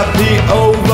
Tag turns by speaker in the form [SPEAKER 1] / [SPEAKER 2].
[SPEAKER 1] The happy